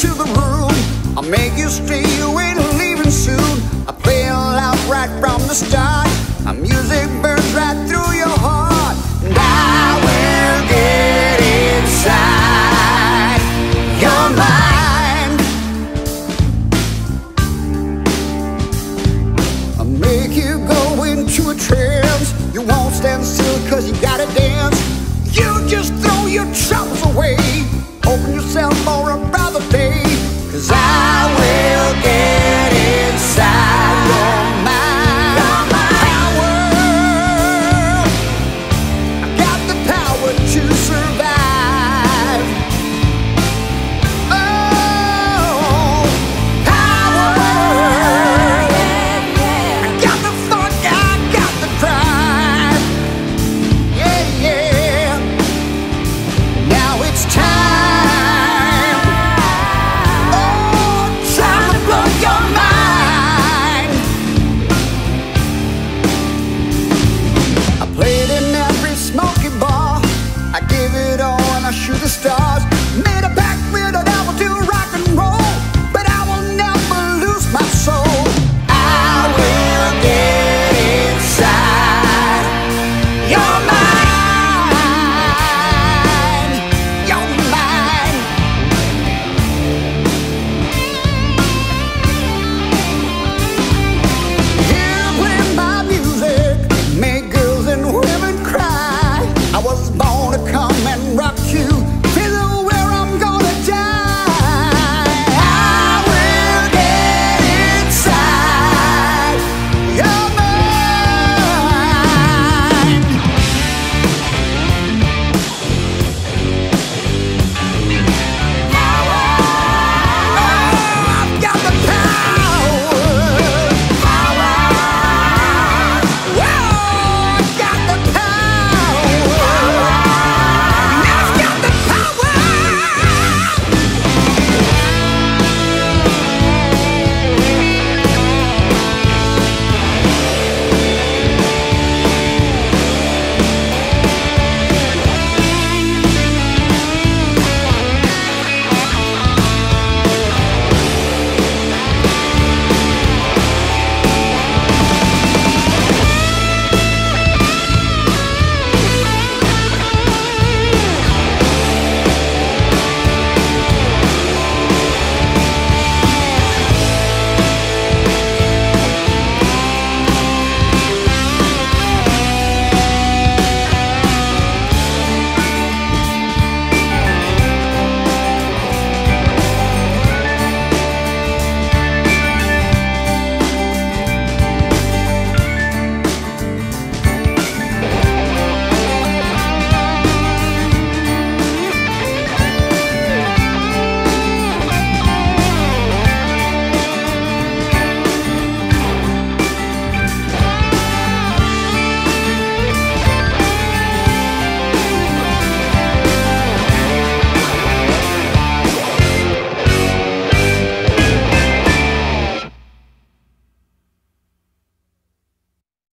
To the room. I'll make you stay, you ain't leaving soon. I fell out right from the start. I'm music. your troubles away. Open yourself for a brighter day. Cause I will.